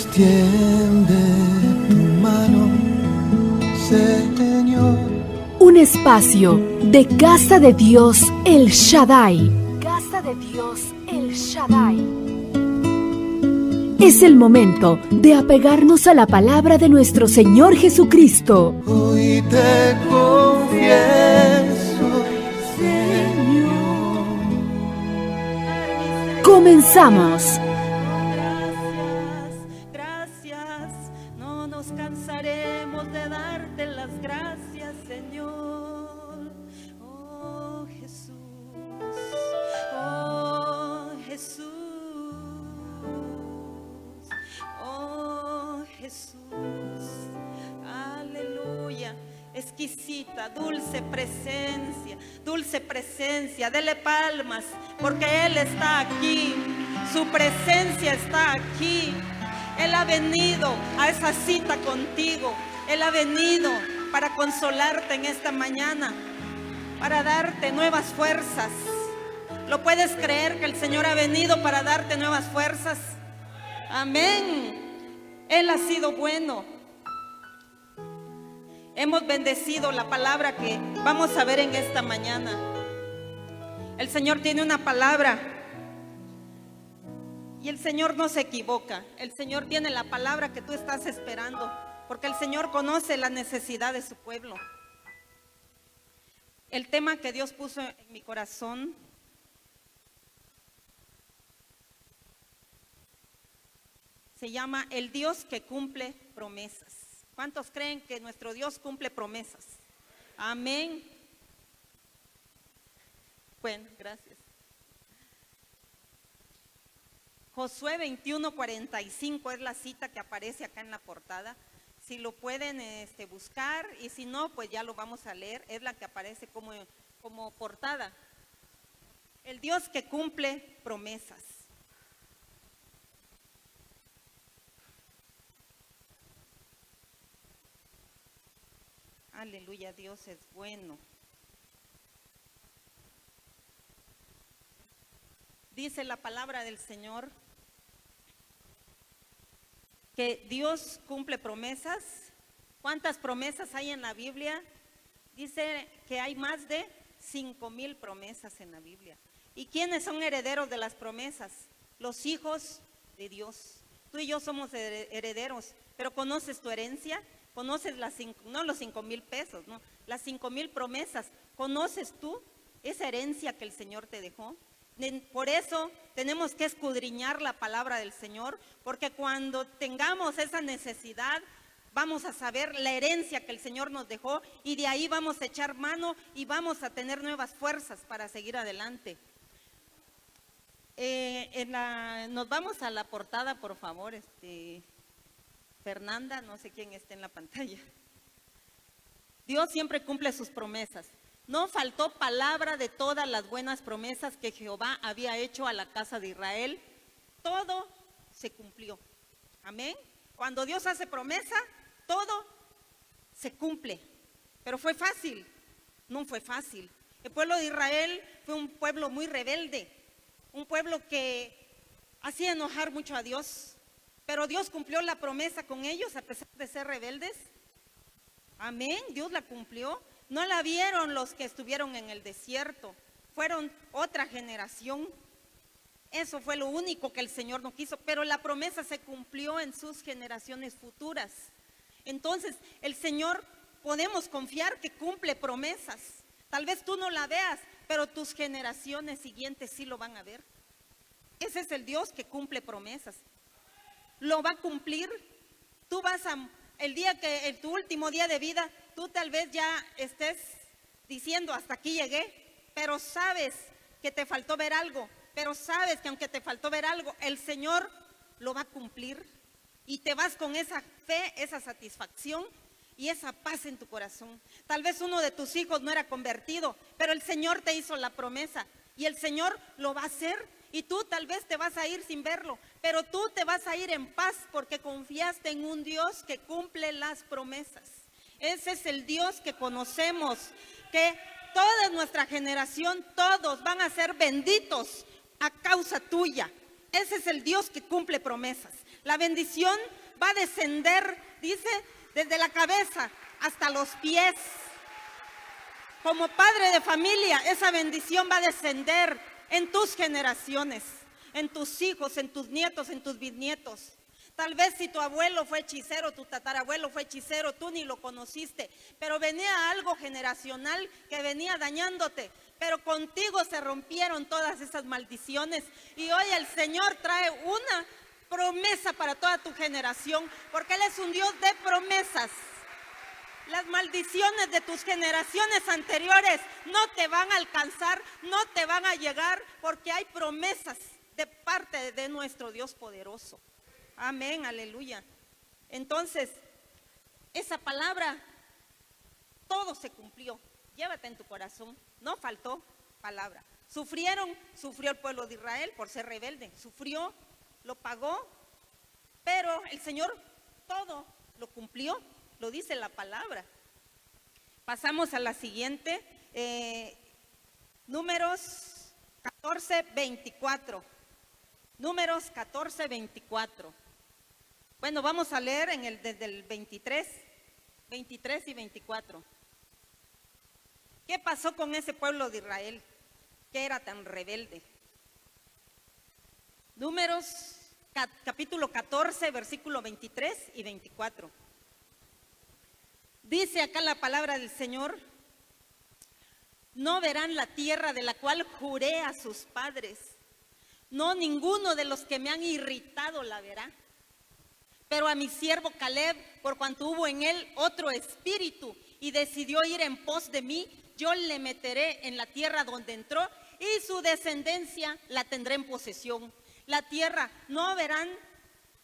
Extiende tu mano, Señor. Un espacio de Casa de Dios El Shaddai. Casa de Dios El Shaddai. Es el momento de apegarnos a la palabra de nuestro Señor Jesucristo. Hoy te confieso, Señor. Comenzamos. Presencia. Dele palmas, porque Él está aquí. Su presencia está aquí. Él ha venido a esa cita contigo. Él ha venido para consolarte en esta mañana, para darte nuevas fuerzas. ¿Lo puedes creer que el Señor ha venido para darte nuevas fuerzas? Amén. Él ha sido bueno. Hemos bendecido la palabra que vamos a ver en esta mañana. El Señor tiene una palabra y el Señor no se equivoca. El Señor tiene la palabra que tú estás esperando, porque el Señor conoce la necesidad de su pueblo. El tema que Dios puso en mi corazón se llama El Dios que cumple promesas. ¿Cuántos creen que nuestro Dios cumple promesas? Amén. Bueno, gracias. Josué 21:45 es la cita que aparece acá en la portada. Si lo pueden este, buscar y si no, pues ya lo vamos a leer. Es la que aparece como, como portada. El Dios que cumple promesas. Aleluya, Dios es bueno. Dice la palabra del Señor que Dios cumple promesas. ¿Cuántas promesas hay en la Biblia? Dice que hay más de cinco mil promesas en la Biblia. ¿Y quiénes son herederos de las promesas? Los hijos de Dios. Tú y yo somos herederos, pero ¿conoces tu herencia? ¿Conoces las cinco, no los cinco mil pesos, no, las cinco mil promesas? ¿Conoces tú esa herencia que el Señor te dejó? Por eso tenemos que escudriñar la palabra del Señor, porque cuando tengamos esa necesidad, vamos a saber la herencia que el Señor nos dejó y de ahí vamos a echar mano y vamos a tener nuevas fuerzas para seguir adelante. Eh, en la, nos vamos a la portada, por favor, este, Fernanda, no sé quién está en la pantalla. Dios siempre cumple sus promesas. No faltó palabra de todas las buenas promesas que Jehová había hecho a la casa de Israel. Todo se cumplió. Amén. Cuando Dios hace promesa, todo se cumple. Pero fue fácil. No fue fácil. El pueblo de Israel fue un pueblo muy rebelde. Un pueblo que hacía enojar mucho a Dios. Pero Dios cumplió la promesa con ellos a pesar de ser rebeldes. Amén. Dios la cumplió. No la vieron los que estuvieron en el desierto, fueron otra generación. Eso fue lo único que el Señor no quiso, pero la promesa se cumplió en sus generaciones futuras. Entonces, el Señor podemos confiar que cumple promesas. Tal vez tú no la veas, pero tus generaciones siguientes sí lo van a ver. Ese es el Dios que cumple promesas. Lo va a cumplir. Tú vas a el día que, en tu último día de vida, tú tal vez ya estés diciendo, hasta aquí llegué, pero sabes que te faltó ver algo, pero sabes que aunque te faltó ver algo, el Señor lo va a cumplir y te vas con esa fe, esa satisfacción y esa paz en tu corazón. Tal vez uno de tus hijos no era convertido, pero el Señor te hizo la promesa y el Señor lo va a hacer y tú tal vez te vas a ir sin verlo, pero tú te vas a ir en paz porque confiaste en un Dios que cumple las promesas. Ese es el Dios que conocemos, que toda nuestra generación, todos van a ser benditos a causa tuya. ese es el Dios que cumple promesas. La bendición va a descender, dice, desde la cabeza hasta los pies. Como padre de familia, esa bendición va a descender en tus generaciones, en tus hijos, en tus nietos, en tus bisnietos. Tal vez si tu abuelo fue hechicero, tu tatarabuelo fue hechicero, tú ni lo conociste, pero venía algo generacional que venía dañándote. Pero contigo se rompieron todas esas maldiciones y hoy el Señor trae una promesa para toda tu generación, porque Él es un Dios de promesas. Las maldiciones de tus generaciones anteriores no te van a alcanzar, no te van a llegar, porque hay promesas de parte de nuestro Dios poderoso. Amén, aleluya. Entonces, esa palabra, todo se cumplió. Llévate en tu corazón, no faltó palabra. Sufrieron, sufrió el pueblo de Israel por ser rebelde, sufrió, lo pagó, pero el Señor todo lo cumplió lo dice la palabra. Pasamos a la siguiente, eh, números 14, 24. Números 14, 24. Bueno, vamos a leer en el, desde el 23, 23 y 24. ¿Qué pasó con ese pueblo de Israel que era tan rebelde? Números capítulo 14, versículo 23 y 24. Dice acá la palabra del Señor, no verán la tierra de la cual juré a sus padres. No, ninguno de los que me han irritado la verá. Pero a mi siervo Caleb, por cuanto hubo en él otro espíritu y decidió ir en pos de mí, yo le meteré en la tierra donde entró y su descendencia la tendré en posesión. La tierra no verán,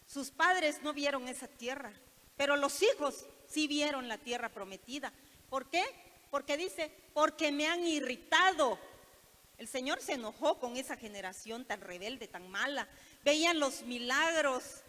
sus padres no vieron esa tierra, pero los hijos sí vieron la tierra prometida. ¿Por qué? Porque dice, porque me han irritado. El Señor se enojó con esa generación tan rebelde, tan mala. Veían los milagros,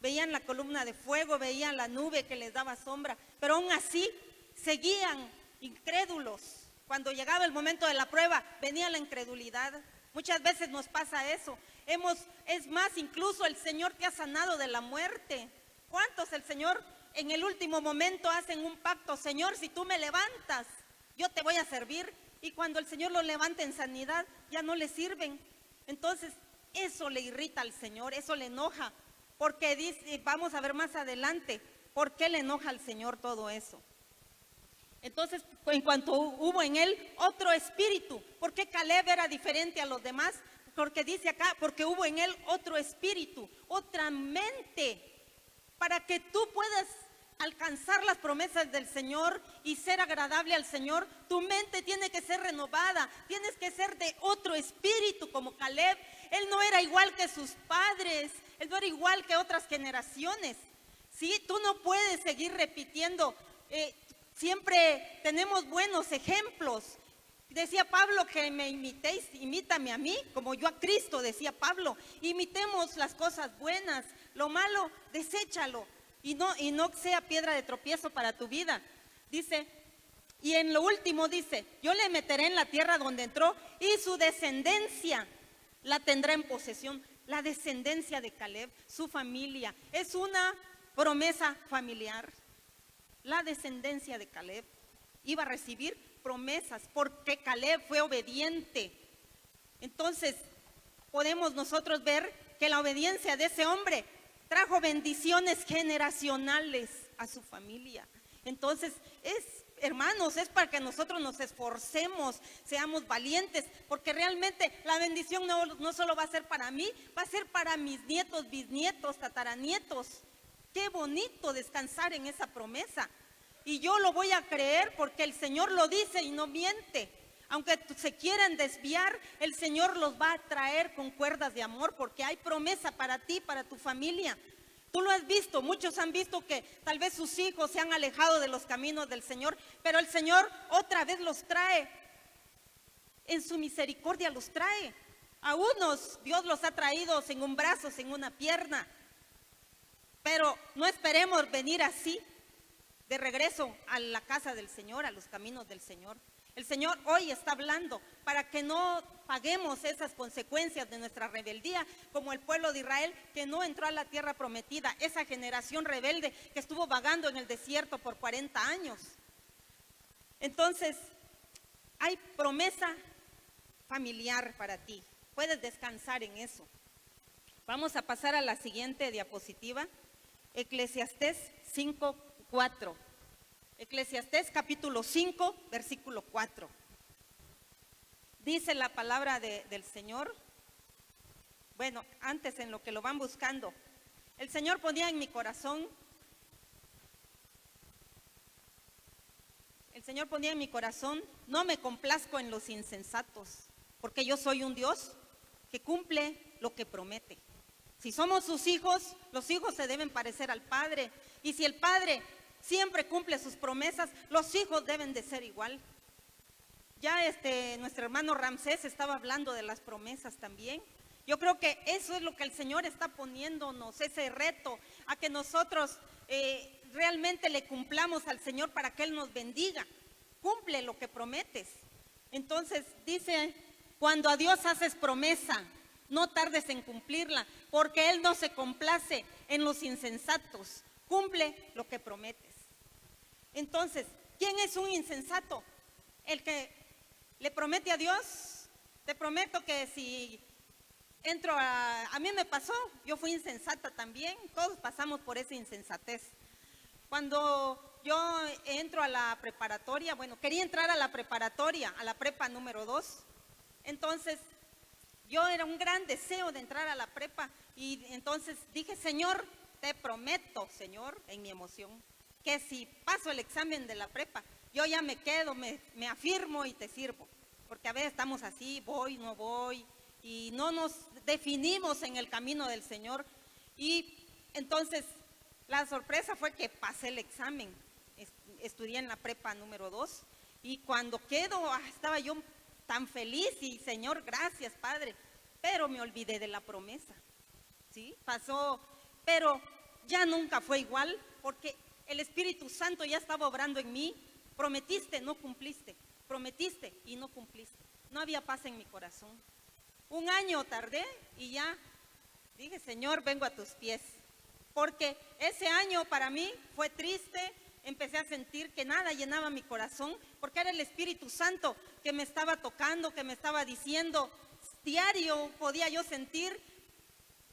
veían la columna de fuego, veían la nube que les daba sombra, pero aún así seguían incrédulos. Cuando llegaba el momento de la prueba, venía la incredulidad. Muchas veces nos pasa eso. Hemos, es más, incluso el Señor te ha sanado de la muerte. ¿Cuántos el Señor en el último momento hacen un pacto, Señor, si tú me levantas, yo te voy a servir. Y cuando el Señor lo levanta en sanidad, ya no le sirven. Entonces, eso le irrita al Señor, eso le enoja. Porque dice, vamos a ver más adelante, ¿por qué le enoja al Señor todo eso? Entonces, en cuanto hubo en él otro espíritu, ¿por qué Caleb era diferente a los demás? Porque dice acá, porque hubo en él otro espíritu, otra mente, para que tú puedas alcanzar las promesas del Señor y ser agradable al Señor, tu mente tiene que ser renovada, tienes que ser de otro espíritu como Caleb. Él no era igual que sus padres, él no igual que otras generaciones. Sí, tú no puedes seguir repitiendo. Eh, siempre tenemos buenos ejemplos. Decía Pablo que me imitéis, imítame a mí, como yo a Cristo, decía Pablo. Imitemos las cosas buenas, lo malo, deséchalo y no, y no sea piedra de tropiezo para tu vida. Dice, y en lo último dice, yo le meteré en la tierra donde entró y su descendencia la tendrá en posesión. La descendencia de Caleb, su familia, es una promesa familiar. La descendencia de Caleb iba a recibir promesas porque Caleb fue obediente. Entonces, podemos nosotros ver que la obediencia de ese hombre trajo bendiciones generacionales a su familia. Entonces, es, hermanos, es para que nosotros nos esforcemos, seamos valientes, porque realmente la bendición no, solo va a ser para mí, va a ser para mis nietos, bisnietos, tataranietos. Qué bonito descansar en esa promesa. Y yo lo voy a creer porque el Señor lo dice y no miente. Aunque se quieran desviar, el Señor los va a traer con cuerdas de amor porque hay promesa para ti, para tu familia. Tú lo has visto, muchos han visto que tal vez sus hijos se han alejado de los caminos del Señor, pero el Señor otra vez los trae. En su misericordia los trae. A unos Dios los ha traído sin un brazo, sin una pierna. Pero no esperemos venir así, de regreso a la casa del Señor, a los caminos del Señor. El Señor hoy está hablando para que no paguemos esas consecuencias de nuestra rebeldía, como el pueblo de Israel que no entró a la tierra prometida, esa generación rebelde que estuvo vagando en el desierto por 40 años. Entonces, hay promesa familiar para ti. Puedes descansar en eso. Vamos a pasar a la siguiente diapositiva. Eclesiastés 5.4. Eclesiastés capítulo 5, versículo 4. Dice la palabra de- del Señor. Bueno, antes en lo que lo van buscando. El Señor ponía en mi corazón El Señor ponía en mi corazón, no me complazco en los insensatos, porque yo soy un Dios que cumple lo que promete. Si somos sus hijos, los hijos se deben parecer al Padre. Y si el Padre siempre cumple sus promesas, los hijos deben de ser igual. Ya este, nuestro hermano Ramsés estaba hablando de las promesas también. Yo creo que eso es lo que el Señor está poniéndonos, ese reto, a que nosotros eh, realmente le cumplamos al Señor para que Él nos bendiga. Cumple lo que prometes. Entonces dice, cuando a Dios haces promesa, no tardes en cumplirla, porque Él no se complace en los insensatos. Cumple lo que prometes. Entonces, ¿quién es un insensato? El que le promete a Dios, te prometo que si entro a... A mí me pasó, yo fui insensata también, todos pasamos por esa insensatez. Cuando yo entro a la preparatoria, bueno, quería entrar a la preparatoria, a la prepa número 2, entonces yo era un gran deseo de entrar a la prepa y entonces dije, Señor, te prometo, Señor, en mi emoción, que si paso el examen de la prepa, yo ya me quedo, me, me afirmo y te sirvo. Porque a veces estamos así, voy, no voy, y no nos definimos en el camino del Señor. Y entonces la sorpresa fue que pasé el examen. Es- Estudié en la prepa número 2 y cuando quedo, ah, estaba yo tan feliz y Señor, gracias Padre, pero me olvidé de la promesa. ¿Sí? Pasó, pero ya nunca fue igual porque el Espíritu Santo ya estaba obrando en mí. Prometiste, no cumpliste. Prometiste y no cumpliste. No había paz en mi corazón. Un año tardé y ya dije, Señor, vengo a tus pies. Porque ese año para mí fue triste, empecé a sentir que nada llenaba mi corazón, porque era el Espíritu Santo que me estaba tocando, que me estaba diciendo, diario podía yo sentir,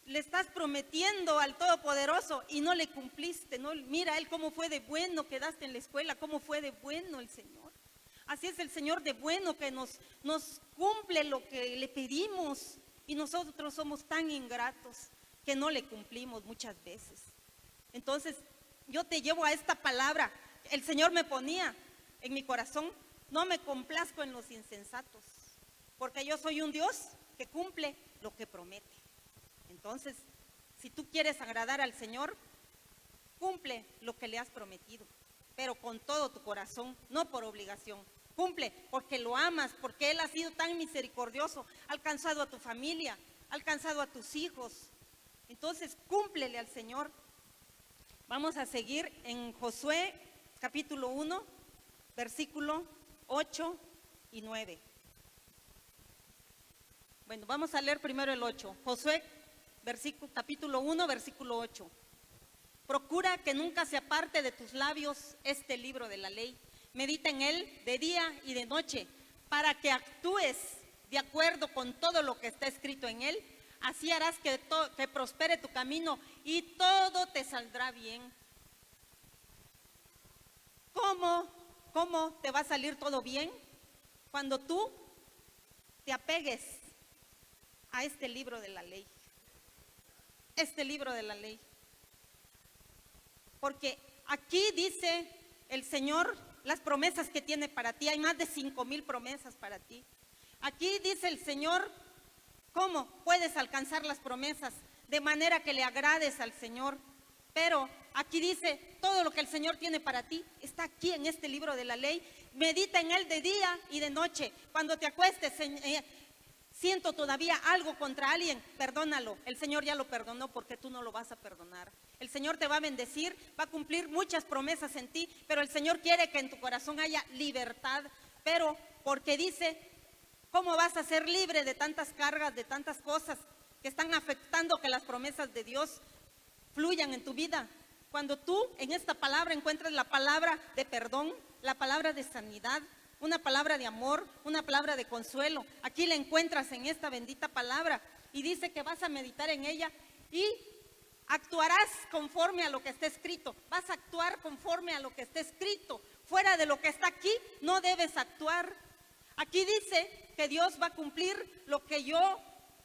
le estás prometiendo al Todopoderoso y no le cumpliste, ¿no? Mira él cómo fue de bueno quedaste en la escuela, cómo fue de bueno el Señor. Así es el Señor de bueno que nos, nos cumple lo que le pedimos y nosotros somos tan ingratos que no le cumplimos muchas veces. Entonces, yo te llevo a esta palabra. El Señor me ponía en mi corazón, no me complazco en los insensatos, porque yo soy un Dios que cumple lo que promete. Entonces, si tú quieres agradar al Señor, cumple lo que le has prometido, pero con todo tu corazón, no por obligación. Cumple porque lo amas, porque Él ha sido tan misericordioso, ha alcanzado a tu familia, ha alcanzado a tus hijos. Entonces, cúmplele al Señor. Vamos a seguir en Josué capítulo 1, versículo 8 y 9. Bueno, vamos a leer primero el 8. Josué capítulo 1, versículo 8. Procura que nunca se aparte de tus labios este libro de la ley. Medita en él de día y de noche, para que actúes de acuerdo con todo lo que está escrito en él. Así harás que prospere tu camino y todo te saldrá bien. ¿Cómo? ¿Cómo te va a salir todo bien? Cuando tú te apegues a este libro de la ley. Este libro de la ley. Porque aquí dice el Señor las promesas que tiene para ti. Hay más de cinco mil promesas para ti. Aquí dice el Señor cómo puedes alcanzar las promesas de manera que le agrades al Señor. Pero aquí dice todo lo que el Señor tiene para ti está aquí en este libro de la ley. Medita en él de día y de noche. Cuando te acuestes, eh, siento todavía algo contra alguien, perdónalo. El Señor ya lo perdonó porque tú no lo vas a perdonar. El Señor te va a bendecir, va a cumplir muchas promesas en ti, pero el Señor quiere que en tu corazón haya libertad. pero porque dice, ¿cómo vas a ser libre de tantas cargas, de tantas cosas que están afectando que las promesas de Dios fluyan en tu vida? Cuando tú en esta palabra encuentras la palabra de perdón, la palabra de sanidad, una palabra de amor, una palabra de consuelo, aquí la encuentras en esta bendita palabra y dice que vas a meditar en ella y actuarás conforme a lo que está escrito, vas a actuar conforme a lo que está escrito. Fuera de lo que está aquí, no debes actuar. Aquí dice que Dios va a cumplir lo que yo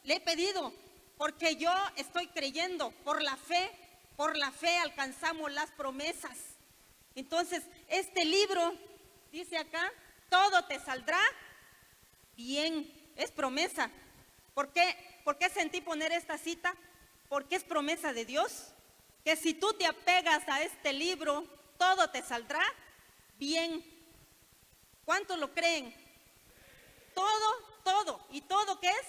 le he pedido, porque yo estoy creyendo por la fe, por la fe alcanzamos las promesas. Entonces, este libro, dice acá, todo te saldrá bien, es promesa. ¿Por qué, ¿Por qué sentí poner esta cita? Porque es promesa de Dios, que si tú te apegas a este libro, todo te saldrá bien. ¿Cuántos lo creen? Todo, todo. ¿Y todo qué es?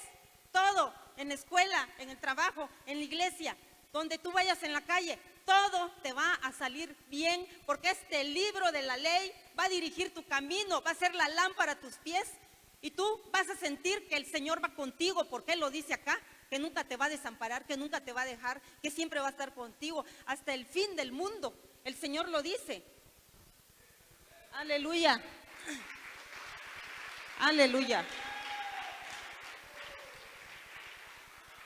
Todo. En la escuela, en el trabajo, en la iglesia, donde tú vayas en la calle, todo te va a salir bien, porque este libro de la ley va a dirigir tu camino, va a ser la lámpara a tus pies, y tú vas a sentir que el Señor va contigo, porque Él lo dice acá, que nunca te va a desamparar, que nunca te va a dejar, que siempre va a estar contigo hasta el fin del mundo. El Señor lo dice. Aleluya. Aleluya.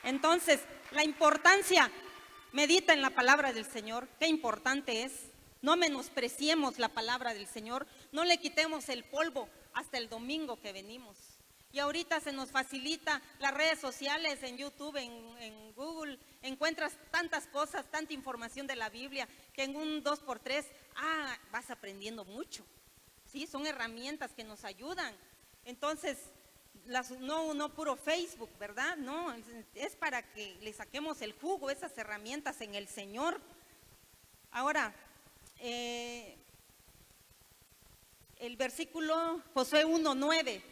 Entonces, la importancia, medita en la palabra del Señor, qué importante es. No menospreciemos la palabra del Señor, no le quitemos el polvo hasta el domingo que venimos. Y ahorita se nos facilita las redes sociales, en YouTube, en, Google, encuentras tantas cosas, tanta información de la Biblia, que en un 2x3, ah, vas aprendiendo mucho. Sí, son herramientas que nos ayudan. Entonces, no, puro Facebook, ¿verdad? No, es para que le saquemos el jugo, esas herramientas en el Señor. Ahora, eh, el versículo Josué 1.9.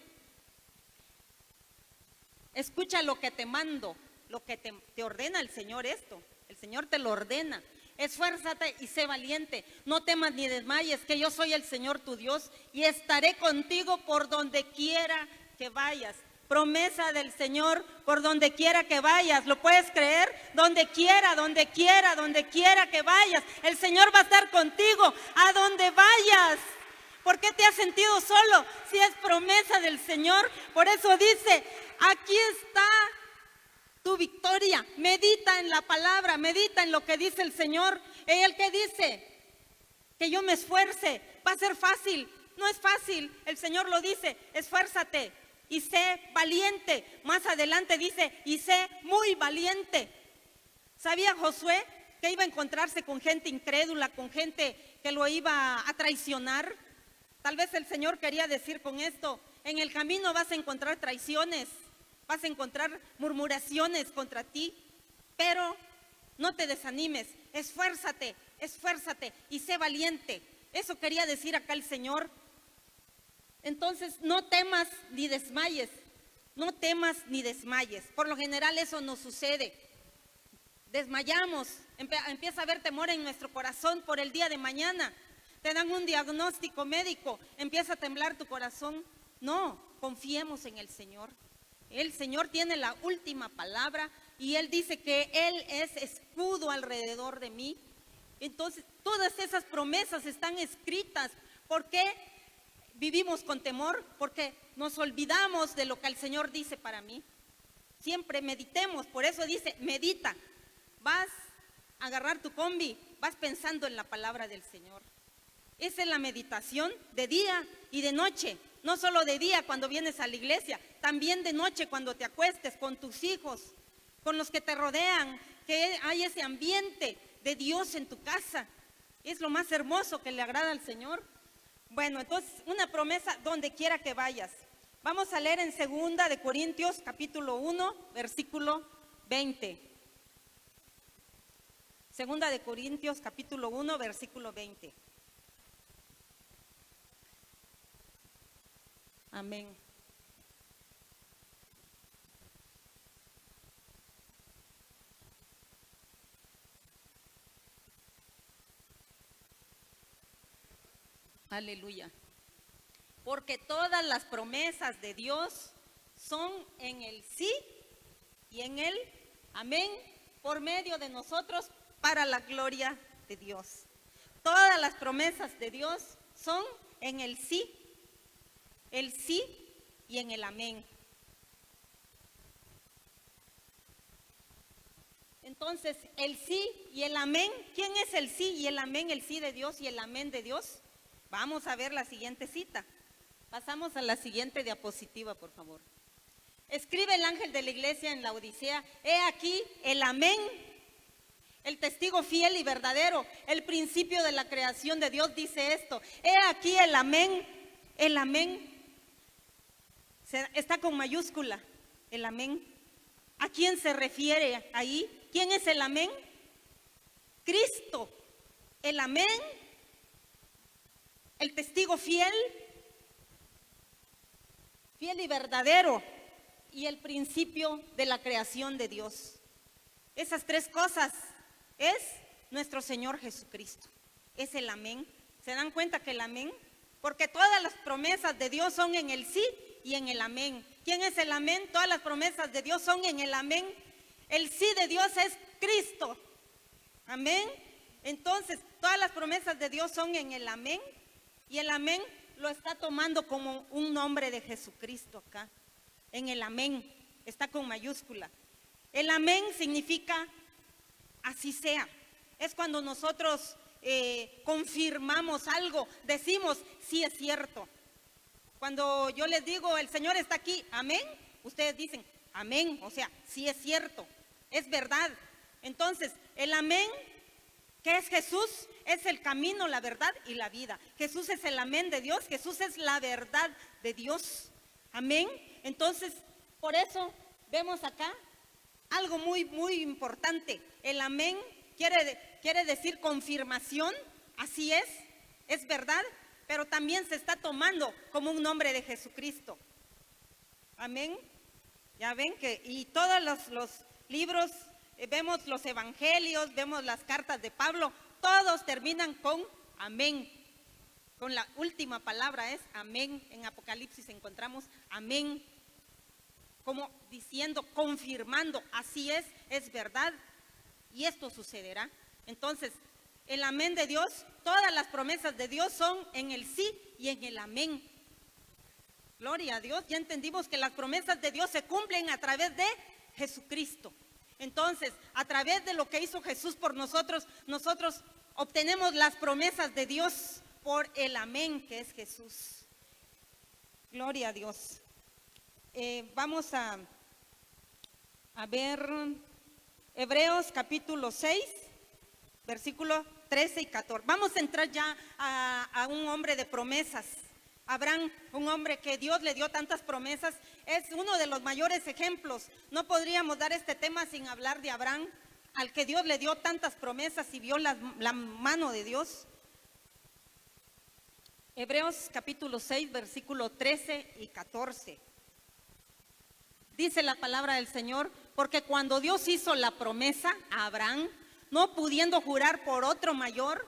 Escucha lo que te mando, lo que te ordena el Señor esto. El Señor te lo ordena. Esfuérzate y sé valiente. No temas ni desmayes, que yo soy el Señor tu Dios y estaré contigo por donde quiera que vayas. Promesa del Señor por donde quiera que vayas. ¿Lo puedes creer? Donde quiera, donde quiera, donde quiera que vayas. El Señor va a estar contigo a donde vayas. ¿Por qué te has sentido solo? Si es promesa del Señor. Por eso dice, aquí está tu victoria. Medita en la palabra, medita en lo que dice el Señor. El que dice que yo me esfuerce, va a ser fácil. No es fácil, el Señor lo dice, esfuérzate y sé valiente. Más adelante dice, y sé muy valiente. ¿Sabía Josué que iba a encontrarse con gente incrédula, con gente que lo iba a traicionar? Tal vez el Señor quería decir con esto, en el camino vas a encontrar traiciones, vas a encontrar murmuraciones contra ti, pero no te desanimes, esfuérzate, esfuérzate y sé valiente. Eso quería decir acá el Señor. Entonces, no temas ni desmayes, no temas ni desmayes. Por lo general eso nos sucede. Desmayamos, empieza a haber temor en nuestro corazón por el día de mañana te dan un diagnóstico médico, empieza a temblar tu corazón. No, confiemos en el Señor. El Señor tiene la última palabra y Él dice que Él es escudo alrededor de mí. Entonces, todas esas promesas están escritas. ¿Por qué vivimos con temor? Porque nos olvidamos de lo que el Señor dice para mí. Siempre meditemos, por eso dice, medita. Vas a agarrar tu combi, vas pensando en la palabra del Señor. Esa es la meditación de día y de noche. No solo de día cuando vienes a la iglesia, también de noche cuando te acuestes con tus hijos, con los que te rodean, que hay ese ambiente de Dios en tu casa. Es lo más hermoso que le agrada al Señor. Bueno, entonces una promesa donde quiera que vayas. Vamos a leer en segunda de Corintios capítulo 1, versículo 20. Segunda de Corintios capítulo 1, versículo 20. Amén. Aleluya. porque todas las promesas de Dios son en el sí y en el amén por medio de nosotros para la gloria de Dios. Todas las promesas de Dios son en el sí, el sí y en el amén. Entonces, el sí y el amén, ¿quién es el sí y el amén? El sí de Dios y el amén de Dios. Vamos a ver la siguiente cita. Pasamos a la siguiente diapositiva, por favor. Escribe el ángel de la iglesia en la Odisea, he aquí el amén, el testigo fiel y verdadero, el principio de la creación de Dios dice esto, he aquí el amén, el amén, está con mayúscula, el amén. ¿A quién se refiere ahí? ¿Quién es el amén? Cristo, el amén, el testigo fiel, fiel y verdadero, y el principio de la creación de Dios. Esas tres cosas es nuestro Señor Jesucristo. Es el amén. ¿Se dan cuenta que el amén? Porque todas las promesas de Dios son en el sí y en el amén. ¿Quién es el amén? Todas las promesas de Dios son en el amén. El sí de Dios es Cristo. Amén. Entonces, todas las promesas de Dios son en el amén. Y el amén lo está tomando como un nombre de Jesucristo acá. En el amén. Está con mayúscula. El amén significa así sea. Es cuando nosotros eh, confirmamos algo, decimos, sí es cierto. Cuando yo les digo, el Señor está aquí, amén, ustedes dicen, amén, o sea, sí es cierto, es verdad. Entonces, el amén, que es Jesús, es el camino, la verdad y la vida. Jesús es el amén de Dios, Jesús es la verdad de Dios. Amén. Entonces, por eso vemos acá algo muy, muy importante. El amén quiere, quiere decir confirmación, así es, es verdad, pero también se está tomando como un nombre de Jesucristo. Amén. Ya ven que, y todos los, libros, eh, vemos los evangelios, vemos las cartas de Pablo, todos terminan con amén. Con la última palabra es amén. En Apocalipsis encontramos amén como diciendo, confirmando, así es, es verdad, y esto sucederá. Entonces, el amén de Dios, todas las promesas de Dios son en el sí y en el amén. Gloria a Dios, ya entendimos que las promesas de Dios se cumplen a través de Jesucristo. Entonces, a través de lo que hizo Jesús por nosotros, nosotros obtenemos las promesas de Dios por el amén que es Jesús. Gloria a Dios. Eh, vamos a, a ver Hebreos capítulo 6, versículo 13 y 14. Vamos a entrar ya a, a un hombre de promesas. Abraham, un hombre que Dios le dio tantas promesas, es uno de los mayores ejemplos. No podríamos dar este tema sin hablar de Abraham, al que Dios le dio tantas promesas y vio la, mano de Dios. Hebreos capítulo 6, versículo 13 y 14. Dice la palabra del Señor, porque cuando Dios hizo la promesa a Abraham, no pudiendo jurar por otro mayor,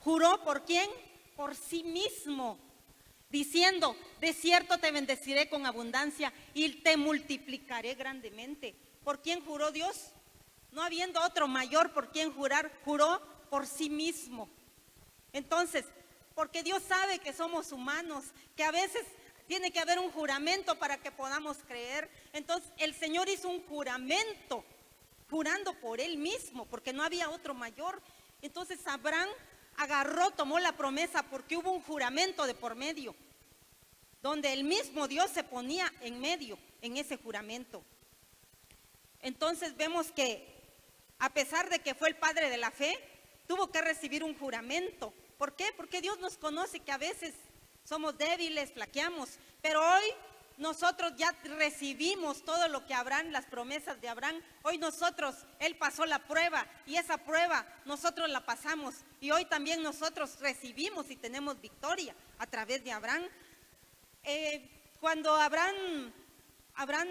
juró por quién? Por sí mismo, diciendo, de cierto te bendeciré con abundancia y te multiplicaré grandemente. ¿Por quién juró Dios? No habiendo otro mayor por quien jurar, juró por sí mismo. Entonces, porque Dios sabe que somos humanos, que a veces tiene que haber un juramento para que podamos creer. Entonces el Señor hizo un juramento, jurando por Él mismo, porque no había otro mayor. Entonces Abraham agarró, tomó la promesa porque hubo un juramento de por medio, donde el mismo Dios se ponía en medio en ese juramento. Entonces vemos que a pesar de que fue el padre de la fe, tuvo que recibir un juramento. ¿Por qué? Porque Dios nos conoce que a veces somos débiles, flaqueamos, pero hoy nosotros ya recibimos todo lo que Abraham, las promesas de Abraham. Hoy nosotros, Él pasó la prueba y esa prueba nosotros la pasamos. Y hoy también nosotros recibimos y tenemos victoria a través de Abraham. Eh, cuando Abraham, Abraham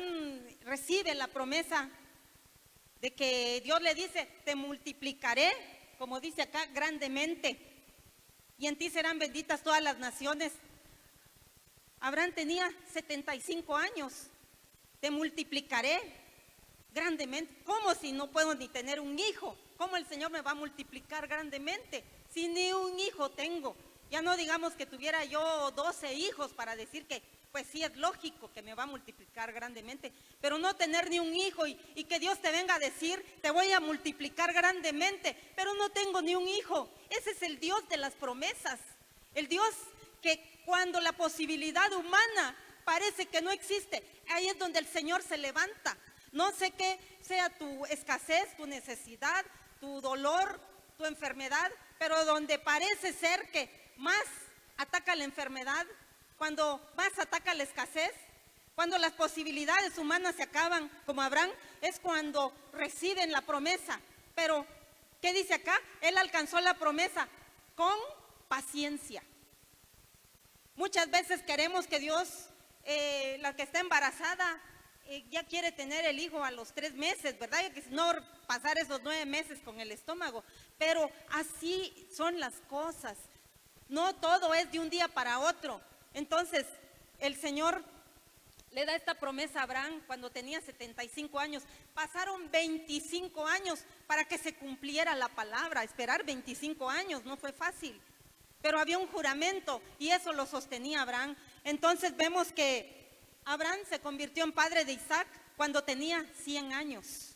recibe la promesa de que Dios le dice, te multiplicaré, como dice acá, grandemente, y en ti serán benditas todas las naciones. Abraham tenía 75 años. Te multiplicaré grandemente. ¿Cómo si no puedo ni tener un hijo? ¿Cómo el Señor me va a multiplicar grandemente? Si ni un hijo tengo. Ya no digamos que tuviera yo 12 hijos para decir que, pues sí es lógico que me va a multiplicar grandemente, pero no tener ni un hijo y, y que Dios te venga a decir, te voy a multiplicar grandemente, pero no tengo ni un hijo. Ese es el Dios de las promesas. El Dios que cuando la posibilidad humana parece que no existe, ahí es donde el Señor se levanta. No sé qué sea tu escasez, tu necesidad, tu dolor, tu enfermedad, pero donde parece ser que más ataca la enfermedad, cuando más ataca la escasez, cuando las posibilidades humanas se acaban, como Abraham, es cuando reciben la promesa. Pero, ¿qué dice acá? Él alcanzó la promesa con paciencia. Muchas veces queremos que Dios, eh, la que está embarazada, eh, ya quiere tener el hijo a los tres meses, ¿verdad? Y no pasar esos nueve meses con el estómago. Pero así son las cosas. No todo es de un día para otro. Entonces, el Señor le da esta promesa a Abraham cuando tenía 75 años. Pasaron 25 años para que se cumpliera la palabra. Esperar 25 años no fue fácil. Pero había un juramento y eso lo sostenía Abraham. Entonces vemos que Abraham se convirtió en padre de Isaac cuando tenía 100 años.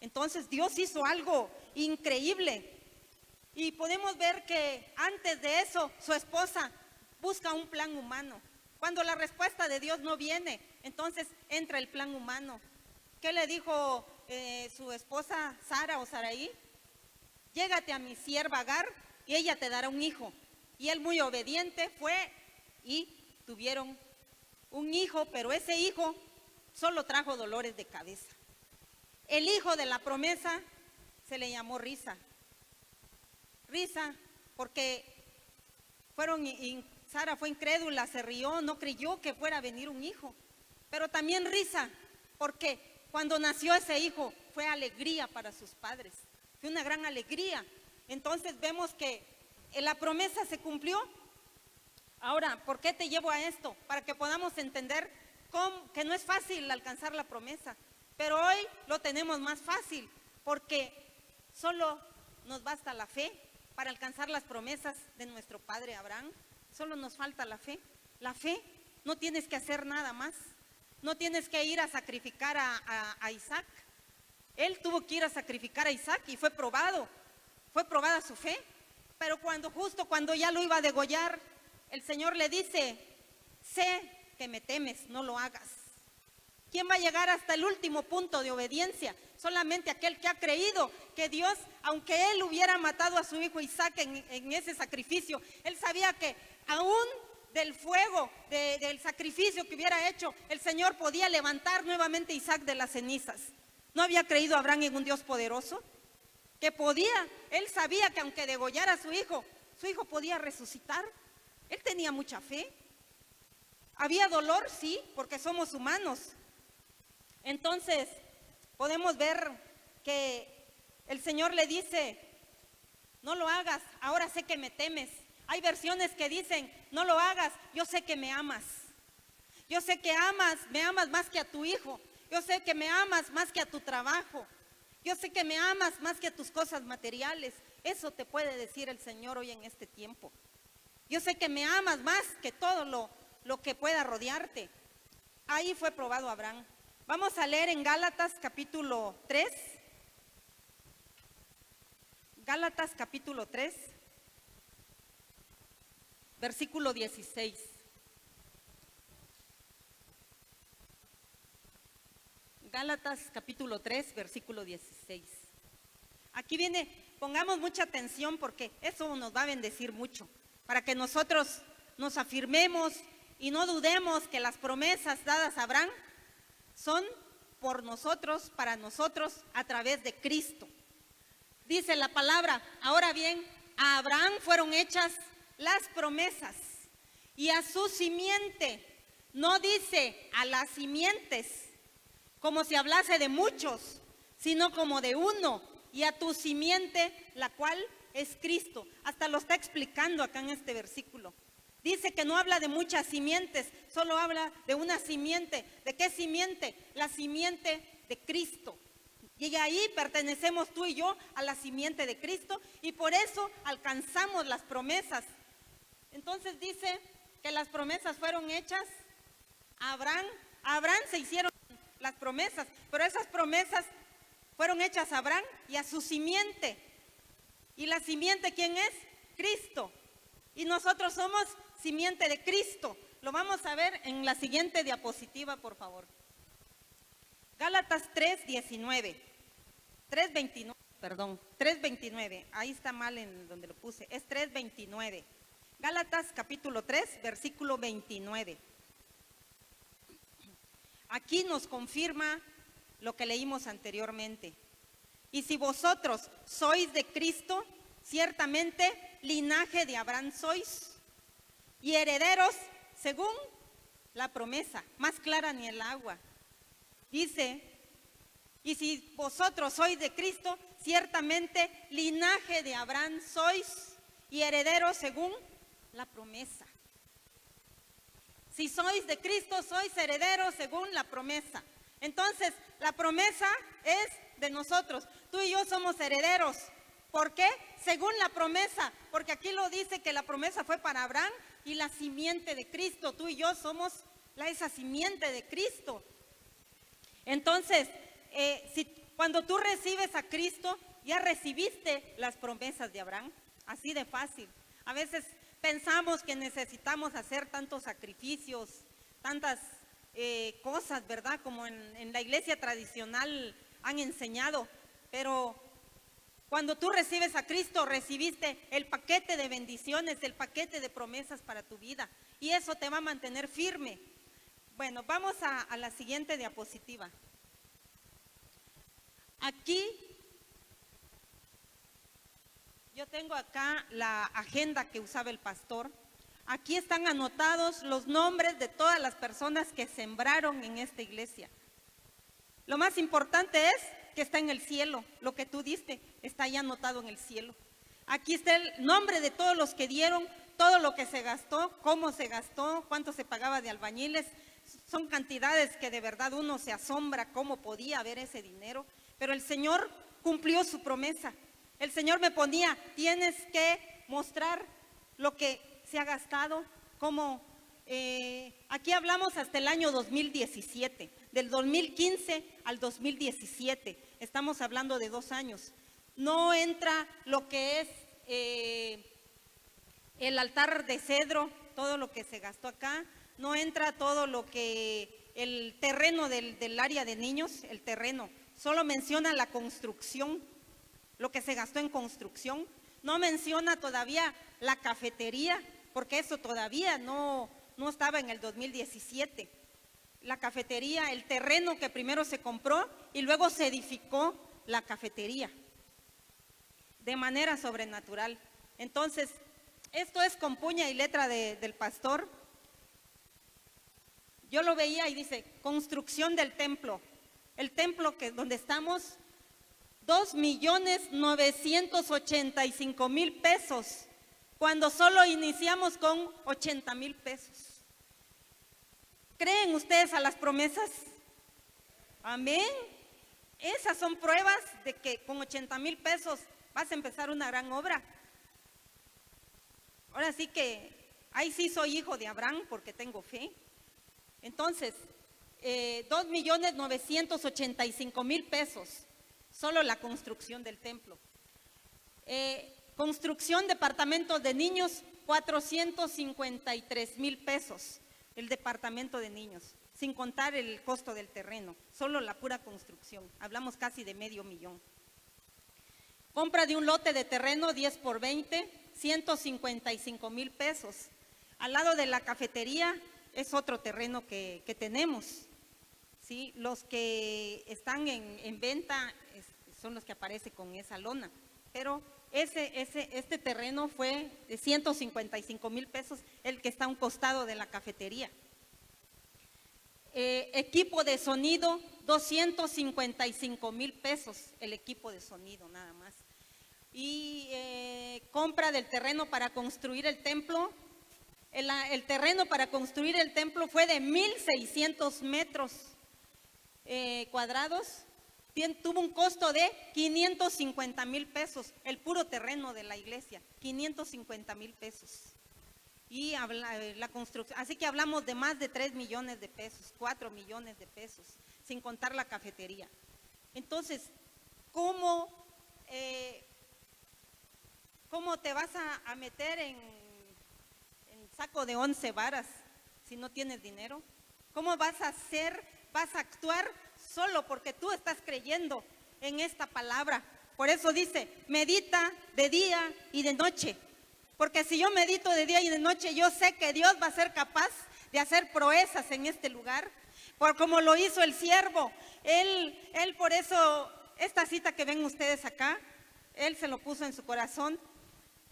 Entonces Dios hizo algo increíble. Y podemos ver que antes de eso su esposa busca un plan humano. Cuando la respuesta de Dios no viene, entonces entra el plan humano. ¿Qué le dijo eh, su esposa Sara o Saraí? Llégate a mi sierva Agar y ella te dará un hijo. Y él muy obediente fue y tuvieron un hijo, pero ese hijo solo trajo dolores de cabeza. El hijo de la promesa se le llamó Risa. Risa, porque fueron, Sara fue incrédula, se rió, no creyó que fuera a venir un hijo. Pero también risa, porque cuando nació ese hijo fue alegría para sus padres, fue una gran alegría. Entonces vemos que la promesa se cumplió. Ahora, ¿por qué te llevo a esto? Para que podamos entender que no es fácil alcanzar la promesa, pero hoy lo tenemos más fácil, porque solo nos basta la fe para alcanzar las promesas de nuestro padre Abraham. Solo nos falta la fe. La fe, no tienes que hacer nada más. No tienes que ir a sacrificar a, Isaac. Él tuvo que ir a sacrificar a Isaac y fue probado. Fue probada su fe. Pero cuando justo cuando ya lo iba a degollar, el Señor le dice, sé que me temes, no lo hagas. ¿Quién va a llegar hasta el último punto de obediencia? Solamente aquel que ha creído que Dios, aunque él hubiera matado a su hijo Isaac en, ese sacrificio, él sabía que aún del fuego, del sacrificio que hubiera hecho, el Señor podía levantar nuevamente a Isaac de las cenizas. ¿No había creído Abraham en un Dios poderoso? Que podía, él sabía que aunque degollara a su hijo, su hijo podía resucitar. Él tenía mucha fe. Había dolor, sí, porque somos humanos, entonces, podemos ver que el Señor le dice, no lo hagas, ahora sé que me temes. Hay versiones que dicen, no lo hagas, yo sé que me amas. Yo sé que amas, me amas más que a tu hijo. Yo sé que me amas más que a tu trabajo. Yo sé que me amas más que a tus cosas materiales. Eso te puede decir el Señor hoy en este tiempo. Yo sé que me amas más que todo lo, lo que pueda rodearte. Ahí fue probado Abraham. Vamos a leer en Gálatas capítulo 3. Gálatas capítulo 3, versículo 16. Gálatas capítulo 3, versículo 16. Aquí viene, pongamos mucha atención porque eso nos va a bendecir mucho, para que nosotros nos afirmemos y no dudemos que las promesas dadas a Abraham son por nosotros, para nosotros, a través de Cristo. Dice la palabra, ahora bien, a Abraham fueron hechas las promesas y a su simiente, no dice a las simientes, como si hablase de muchos, sino como de uno, y a tu simiente, la cual es Cristo. Hasta lo está explicando acá en este versículo. Dice que no habla de muchas simientes, solo habla de una simiente. ¿De qué simiente? La simiente de Cristo. Y ahí pertenecemos tú y yo a la simiente de Cristo y por eso alcanzamos las promesas. Entonces dice que las promesas fueron hechas a Abraham. A Abraham se hicieron las promesas, pero esas promesas fueron hechas a Abraham y a su simiente. ¿Y la simiente quién es? Cristo. Y nosotros somos simiente de Cristo. Lo vamos a ver en la siguiente diapositiva, por favor. Gálatas 3, 19. 3.29, perdón, 3.29. Ahí está mal en donde lo puse. Es 3.29. Gálatas capítulo 3, versículo 29. Aquí nos confirma lo que leímos anteriormente. Y si vosotros sois de Cristo, ciertamente linaje de Abraham sois y herederos según la promesa, más clara ni el agua. Dice, y si vosotros sois de Cristo, ciertamente linaje de Abraham sois y herederos según la promesa. Si sois de Cristo, sois herederos según la promesa. Entonces, la promesa es de nosotros. Tú y yo somos herederos. ¿Por qué? Según la promesa. Porque aquí lo dice que la promesa fue para Abraham y la simiente de Cristo. Tú y yo somos la, esa simiente de Cristo. Entonces, eh, cuando tú recibes a Cristo, ya recibiste las promesas de Abraham. Así de fácil. A veces pensamos que necesitamos hacer tantos sacrificios, tantas eh, cosas, ¿verdad? Como en, la iglesia tradicional han enseñado. Pero cuando tú recibes a Cristo, recibiste el paquete de bendiciones, el paquete de promesas para tu vida. Y eso te va a mantener firme. Bueno, vamos a la siguiente diapositiva. Aquí, yo tengo acá la agenda que usaba el pastor. Aquí están anotados los nombres de todas las personas que sembraron en esta iglesia. Lo más importante es que está en el cielo. Lo que tú diste está ahí anotado en el cielo. Aquí está el nombre de todos los que dieron, todo lo que se gastó, cómo se gastó, cuánto se pagaba de albañiles. Son cantidades que de verdad uno se asombra cómo podía haber ese dinero. Pero el Señor cumplió su promesa. El Señor me ponía, tienes que mostrar lo que se ha gastado, como eh, aquí hablamos hasta el año 2017, del 2015 al 2017, estamos hablando de dos años. No entra lo que es eh, el altar de cedro, todo lo que se gastó acá, no entra todo lo que el terreno del, del área de niños, el terreno, solo menciona la construcción, lo que se gastó en construcción, no menciona todavía la cafetería, porque eso todavía no, no estaba en el 2017. La cafetería, el terreno que primero se compró y luego se edificó la cafetería de manera sobrenatural. Entonces, esto es con puña y letra de- del pastor. Yo lo veía y dice, construcción del templo. El templo que donde estamos, dos millones novecientos cinco mil pesos, cuando solo iniciamos con 80 mil pesos. ¿Creen ustedes a las promesas? Amén. Esas son pruebas de que con 80 mil pesos vas a empezar una gran obra. Ahora sí que ahí sí soy hijo de Abraham porque tengo fe. Entonces, eh, dos millones novecientos ochenta y cinco mil pesos, solo la construcción del templo. Eh, construcción departamento de niños, 453 mil pesos, el departamento de niños, sin contar el costo del terreno, solo la pura construcción. Hablamos casi de medio millón. Compra de un lote de terreno 10 por 20, 155 mil pesos. Al lado de la cafetería es otro terreno que, que tenemos. ¿Sí? Los que están en, en venta son los que aparecen con esa lona. Pero ese, ese, este terreno fue de 155 mil pesos, el que está a un costado de la cafetería. Eh, equipo de sonido, 255 mil pesos el equipo de sonido nada más. Y eh, compra del terreno para construir el templo, El, el terreno para construir el templo fue de 1.600 metros eh, cuadrados. Tuvo un costo de 550 mil pesos, el puro terreno de la iglesia, 550 mil pesos. Y eh, la construcción, así que hablamos de más de 3 millones de pesos, 4 millones de pesos, sin contar la cafetería. Entonces, ¿cómo, eh, cómo te vas a, a meter en, en saco de 11 varas si no tienes dinero? ¿Cómo vas a hacer, vas a actuar solo porque tú estás creyendo en esta palabra? Por eso dice, medita de día y de noche. Porque si yo medito de día y de noche, yo sé que Dios va a ser capaz de hacer proezas en este lugar. Por como lo hizo el siervo. Él, él por eso, esta cita que ven ustedes acá, él se lo puso en su corazón.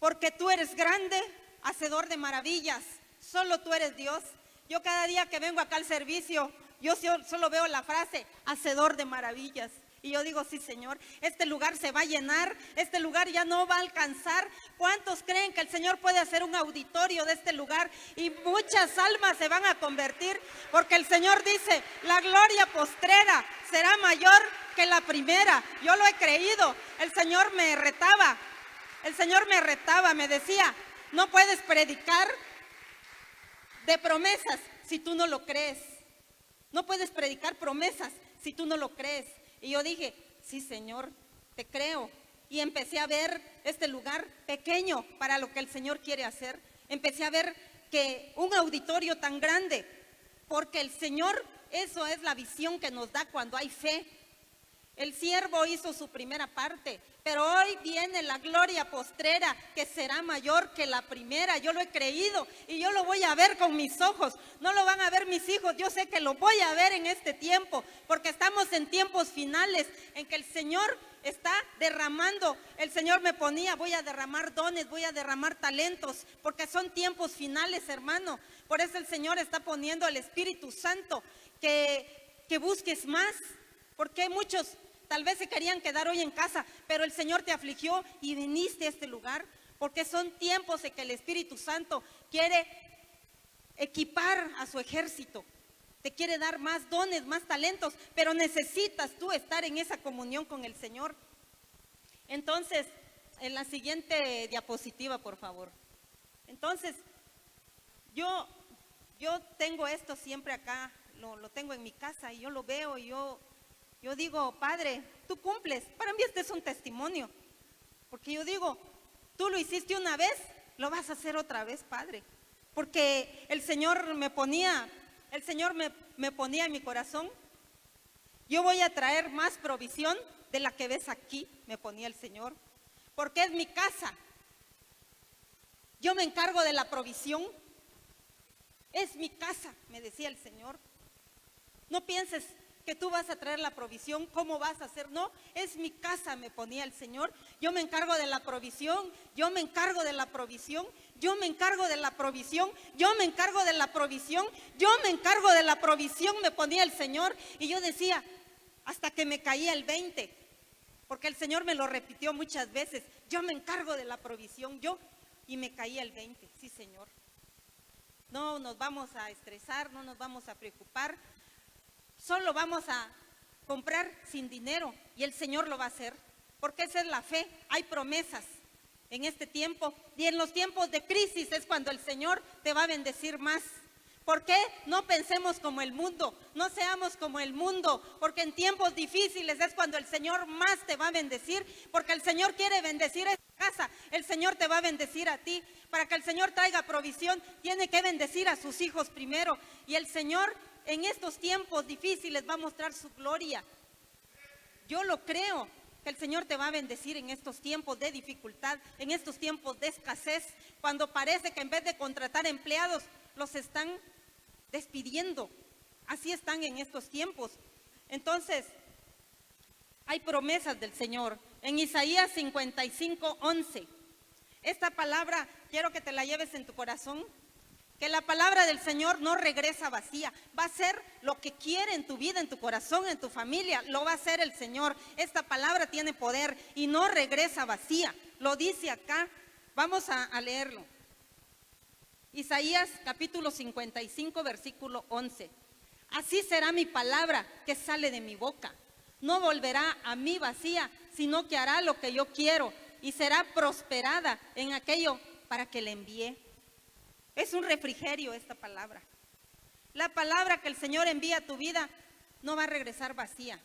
Porque tú eres grande, hacedor de maravillas. Solo tú eres Dios. Yo cada día que vengo acá al servicio, yo so- solo veo la frase, hacedor de maravillas. Y yo digo, sí, Señor, este lugar se va a llenar, este lugar ya no va a alcanzar. ¿Cuántos creen que el Señor puede hacer un auditorio de este lugar? Y muchas almas se van a convertir, porque el Señor dice, la gloria postrera será mayor que la primera. Yo lo he creído, el Señor me retaba, el Señor me retaba, me decía, no puedes predicar de promesas si tú no lo crees. No puedes predicar promesas si tú no lo crees. Y yo dije, sí, Señor, te creo. Y empecé a ver este lugar pequeño para lo que el Señor quiere hacer. Empecé a ver que un auditorio tan grande, porque el Señor, eso es la visión que nos da cuando hay fe. El siervo hizo su primera parte, pero hoy viene la gloria postrera que será mayor que la primera. Yo lo he creído y yo lo voy a ver con mis ojos. No lo van a ver mis hijos, yo sé que lo voy a ver en este tiempo, porque estamos en tiempos finales en que el Señor está derramando. El Señor me ponía, voy a derramar dones, voy a derramar talentos, porque son tiempos finales, hermano. Por eso el Señor está poniendo al Espíritu Santo que, que busques más. Porque muchos tal vez se querían quedar hoy en casa, pero el Señor te afligió y viniste a este lugar. Porque son tiempos en que el Espíritu Santo quiere equipar a su ejército. Te quiere dar más dones, más talentos, pero necesitas tú estar en esa comunión con el Señor. Entonces, en la siguiente diapositiva, por favor. Entonces, yo, yo tengo esto siempre acá, lo, lo tengo en mi casa y yo lo veo y yo, yo digo, Padre, tú cumples. Para mí este es un testimonio. Porque yo digo, tú lo hiciste una vez, lo vas a hacer otra vez, Padre. Porque el Señor me ponía, el Señor me, me ponía en mi corazón. Yo voy a traer más provisión de la que ves aquí, me ponía el Señor. Porque es mi casa. Yo me encargo de la provisión. Es mi casa, me decía el Señor. No pienses que tú vas a traer la provisión, ¿cómo vas a hacer? No, es mi casa, me ponía el Señor. Yo me encargo de la provisión, yo me encargo de la provisión, yo me encargo de la provisión, yo me encargo de la provisión, yo me encargo de la provisión, me ponía el Señor. Y yo decía, hasta que me caía el 20, porque el Señor me lo repitió muchas veces, yo me encargo de la provisión, yo, y me caía el 20, sí Señor. No nos vamos a estresar, no nos vamos a preocupar, solo vamos a comprar sin dinero y el Señor lo va a hacer, porque esa es la fe, hay promesas en este tiempo y en los tiempos de crisis es cuando el Señor te va a bendecir más. ¿Por qué no pensemos como el mundo? No seamos como el mundo, porque en tiempos difíciles es cuando el Señor más te va a bendecir, porque el Señor quiere bendecir esta casa, el Señor te va a bendecir a ti. Para que el Señor traiga provisión, tiene que bendecir a sus hijos primero. Y el Señor en estos tiempos difíciles va a mostrar su gloria. Yo lo creo, que el Señor te va a bendecir en estos tiempos de dificultad, en estos tiempos de escasez, cuando parece que en vez de contratar empleados, los están despidiendo. Así están en estos tiempos. Entonces, hay promesas del Señor. En Isaías 55, 11. Esta palabra quiero que te la lleves en tu corazón. Que la palabra del Señor no regresa vacía. Va a ser lo que quiere en tu vida, en tu corazón, en tu familia. Lo va a hacer el Señor. Esta palabra tiene poder y no regresa vacía. Lo dice acá. Vamos a, leerlo. Isaías capítulo 55, versículo 11. Así será mi palabra que sale de mi boca. No volverá a mí vacía, sino que hará lo que yo quiero y será prosperada en aquello para que le envíe. Es un refrigerio esta palabra. La palabra que el Señor envía a tu vida no va a regresar vacía.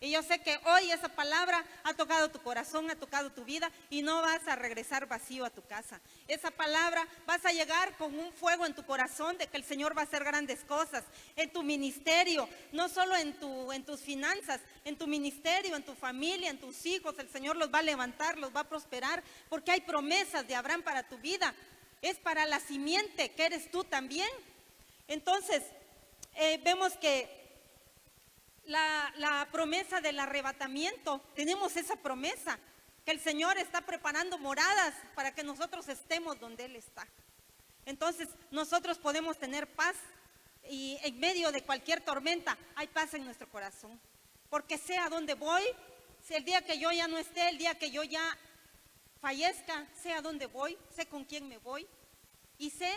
Y yo sé que hoy esa palabra ha tocado tu corazón, ha tocado tu vida y no vas a regresar vacío a tu casa. Esa palabra vas a llegar con un fuego en tu corazón de que el Señor va a hacer grandes cosas en tu ministerio, no solo en, tu, en tus finanzas, en tu ministerio, en tu familia, en tus hijos. El Señor los va a levantar, los va a prosperar porque hay promesas de Abraham para tu vida. Es para la simiente que eres tú también. Entonces, eh, vemos que la, promesa del arrebatamiento, tenemos esa promesa, que el Señor está preparando moradas para que nosotros estemos donde Él está. Entonces nosotros podemos tener paz y en medio de cualquier tormenta hay paz en nuestro corazón. Porque sé a dónde voy, si el día que yo ya no esté, el día que yo ya fallezca, sé a dónde voy, sé con quién me voy. Y sé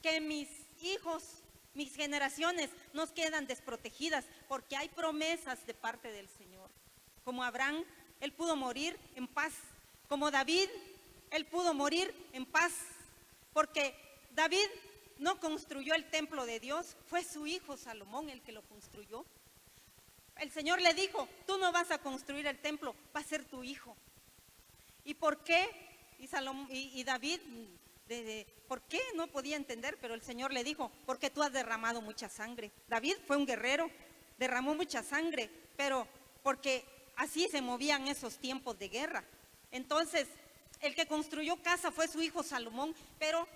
que mis hijos mis generaciones nos quedan desprotegidas porque hay promesas de parte del Señor. Como Abraham, él pudo morir en paz. Como David, él pudo morir en paz. Porque David no construyó el templo de Dios, fue su hijo Salomón el que lo construyó. El Señor le dijo, tú no vas a construir el templo, va a ser tu hijo. ¿Y por qué? Y, y David de, por qué no podía entender, pero el Señor le dijo, porque tú has derramado mucha sangre. David fue un guerrero, derramó mucha sangre, pero porque así se movían esos tiempos de guerra. Entonces, el que construyó casa fue su hijo Salomón, pero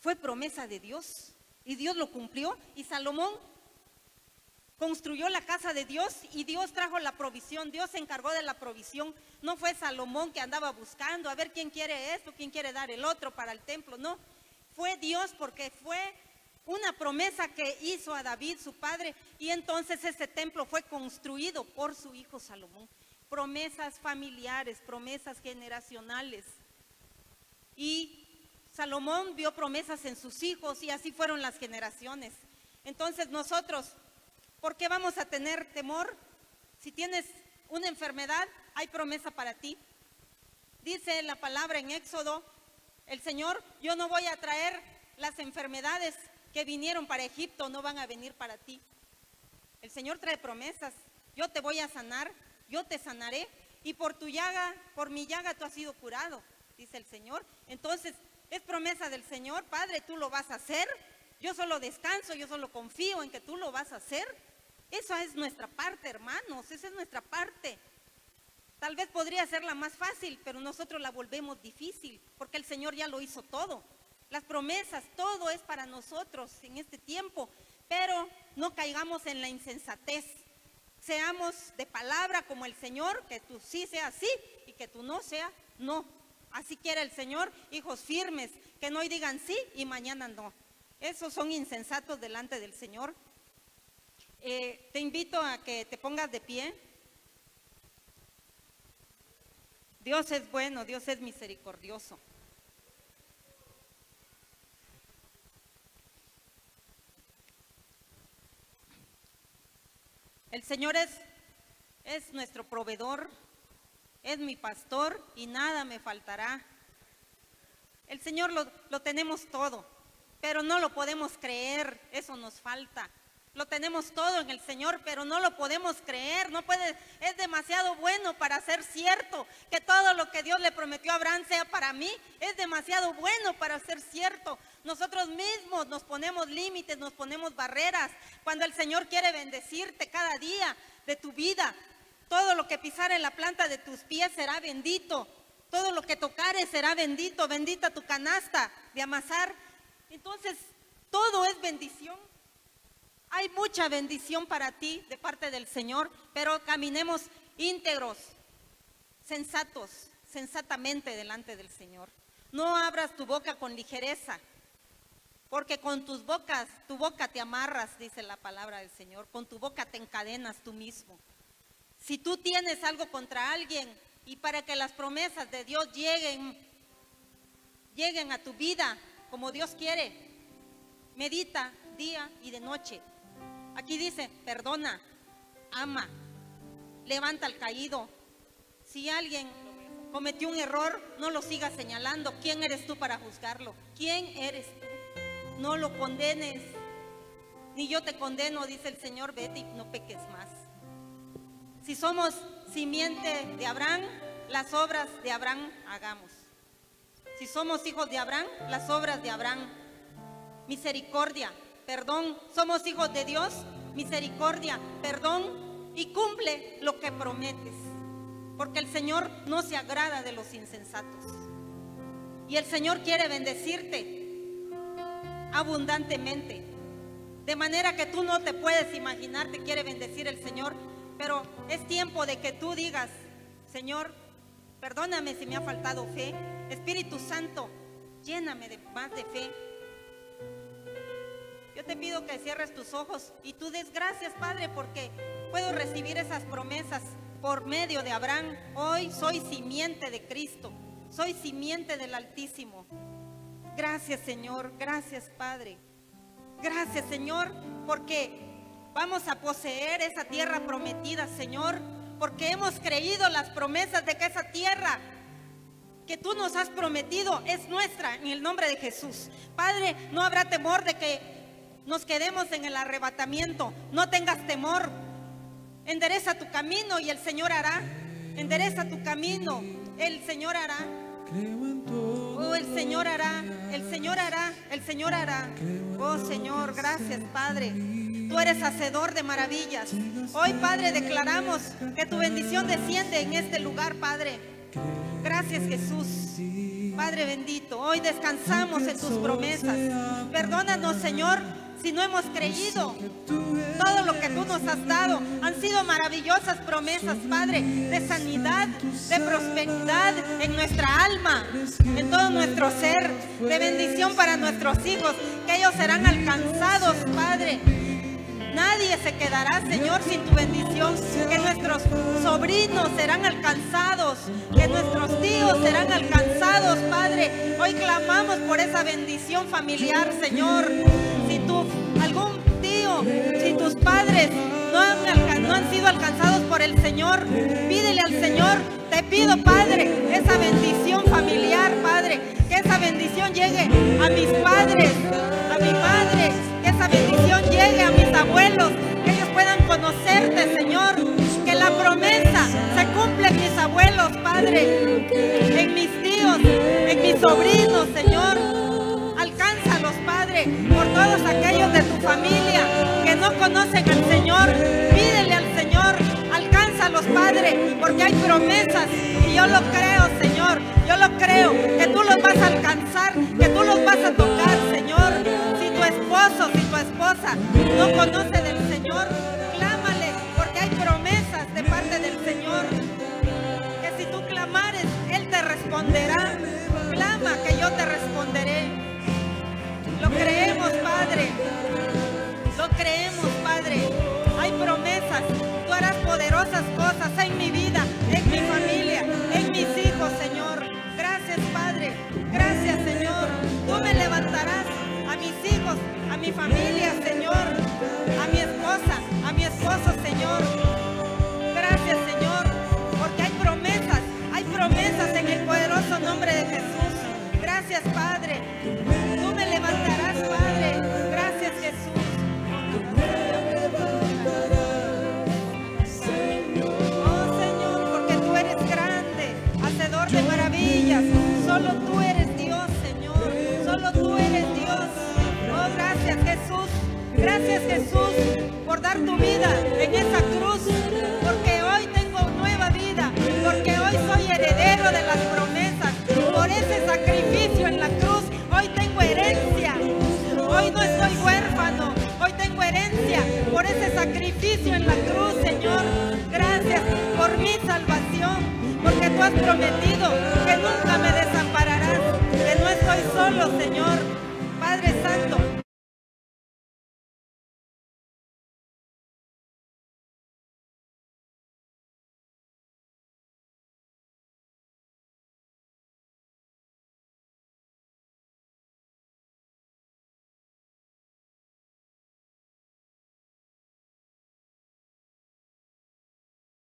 fue promesa de Dios y Dios lo cumplió y Salomón construyó la casa de Dios y Dios trajo la provisión, Dios se encargó de la provisión. No fue Salomón que andaba buscando a ver quién quiere esto, quién quiere dar el otro para el templo, no. Fue Dios porque fue una promesa que hizo a David, su padre, y entonces ese templo fue construido por su hijo Salomón. Promesas familiares, promesas generacionales. Y Salomón vio promesas en sus hijos y así fueron las generaciones. Entonces nosotros ¿Por qué vamos a tener temor? Si tienes una enfermedad, hay promesa para ti. Dice la palabra en Éxodo, el Señor, yo no voy a traer las enfermedades que vinieron para Egipto, no van a venir para ti. El Señor trae promesas. Yo te voy a sanar, yo te sanaré. Y por tu llaga, por mi llaga tú has sido curado, dice el Señor. Entonces, es promesa del Señor, Padre, tú lo vas a hacer. Yo solo descanso, yo solo confío en que tú lo vas a hacer. Esa es nuestra parte, hermanos, esa es nuestra parte. Tal vez podría ser la más fácil, pero nosotros la volvemos difícil, porque el Señor ya lo hizo todo. Las promesas, todo es para nosotros en este tiempo, pero no caigamos en la insensatez. Seamos de palabra como el Señor, que tú sí sea sí y que tú no sea no. Así quiere el Señor, hijos firmes, que no hoy digan sí y mañana no. Esos son insensatos delante del Señor. Eh, te invito a que te pongas de pie. Dios es bueno, Dios es misericordioso. El Señor es, es nuestro proveedor, es mi pastor y nada me faltará. El Señor lo, lo tenemos todo, pero no lo podemos creer, eso nos falta. Lo tenemos todo en el Señor, pero no lo podemos creer. No puede, es demasiado bueno para ser cierto. Que todo lo que Dios le prometió a Abraham sea para mí, es demasiado bueno para ser cierto. Nosotros mismos nos ponemos límites, nos ponemos barreras. Cuando el Señor quiere bendecirte cada día de tu vida, todo lo que pisar en la planta de tus pies será bendito. Todo lo que tocares será bendito. Bendita tu canasta de amasar. Entonces, todo es bendición. Hay mucha bendición para ti de parte del Señor, pero caminemos íntegros, sensatos, sensatamente delante del Señor. No abras tu boca con ligereza, porque con tus bocas, tu boca te amarras, dice la palabra del Señor, con tu boca te encadenas tú mismo. Si tú tienes algo contra alguien y para que las promesas de Dios lleguen, lleguen a tu vida como Dios quiere. Medita día y de noche. Aquí dice, perdona, ama, levanta al caído. Si alguien cometió un error, no lo sigas señalando. ¿Quién eres tú para juzgarlo? ¿Quién eres tú? No lo condenes. Ni yo te condeno, dice el Señor, vete y no peques más. Si somos simiente de Abraham, las obras de Abraham hagamos. Si somos hijos de Abraham, las obras de Abraham. Misericordia, perdón. Somos hijos de Dios, misericordia, perdón y cumple lo que prometes. Porque el Señor no se agrada de los insensatos. Y el Señor quiere bendecirte abundantemente. De manera que tú no te puedes imaginar, te quiere bendecir el Señor. Pero es tiempo de que tú digas, Señor, perdóname si me ha faltado fe. Espíritu Santo, lléname de más de fe. Yo te pido que cierres tus ojos y tú des gracias, Padre, porque puedo recibir esas promesas por medio de Abraham. Hoy soy simiente de Cristo, soy simiente del Altísimo. Gracias, Señor, gracias, Padre. Gracias, Señor, porque vamos a poseer esa tierra prometida, Señor, porque hemos creído las promesas de que esa tierra que tú nos has prometido es nuestra en el nombre de Jesús. Padre, no habrá temor de que nos quedemos en el arrebatamiento. No tengas temor. Endereza tu camino y el Señor hará. Endereza tu camino, el Señor hará. Oh, el Señor hará, el Señor hará, el Señor hará. Oh Señor, gracias Padre. Tú eres hacedor de maravillas. Hoy, Padre, declaramos que tu bendición desciende en este lugar, Padre. Gracias, Jesús. Padre bendito, hoy descansamos en tus promesas. Perdónanos, Señor, si no hemos creído. Todo lo que tú nos has dado han sido maravillosas promesas, Padre, de sanidad, de prosperidad en nuestra alma, en todo nuestro ser, de bendición para nuestros hijos, que ellos serán alcanzados, Padre. Nadie se quedará, Señor, sin tu bendición. Que nuestros sobrinos serán alcanzados. Que nuestros tíos serán alcanzados, Padre. Hoy clamamos por esa bendición familiar, Señor. Si tú, algún tío, si tus padres no han, no han sido alcanzados por el Señor, pídele al Señor. Te pido, Padre, esa bendición familiar, Padre. Que esa bendición llegue a mis padres, a mi madre. Que esa bendición llegue a mis abuelos. Que ellos puedan conocerte, Señor. Que la promesa se cumpla en mis abuelos, Padre. En mis tíos, en mis sobrinos, Señor. Alcánzalos, Padre, por todos aquellos de tu familia que no conocen al Señor. Pídele al Señor, alcánzalos, Padre, porque hay promesas y yo lo creo, Señor. Yo lo creo, que tú los vas a alcanzar, que tú los vas a tocar, Señor. Esposo, si tu esposa no conoce del Señor, clámale, porque hay promesas de parte del Señor. Que si tú clamares, Él te responderá. Clama que yo te responderé. Lo creemos, Padre. Lo creemos, Padre. Hay promesas. Tú harás poderosas cosas en mi vida, mi familia, Señor. Gracias, Jesús, por dar tu vida en esa cruz. Porque hoy tengo nueva vida. Porque hoy soy heredero de las promesas. Por ese sacrificio en la cruz, hoy tengo herencia. Hoy no estoy huérfano. Hoy tengo herencia por ese sacrificio en la cruz, Señor. Gracias por mi salvación. Porque tú has prometido que nunca me desampararás. Que no estoy solo, Señor. Padre Santo.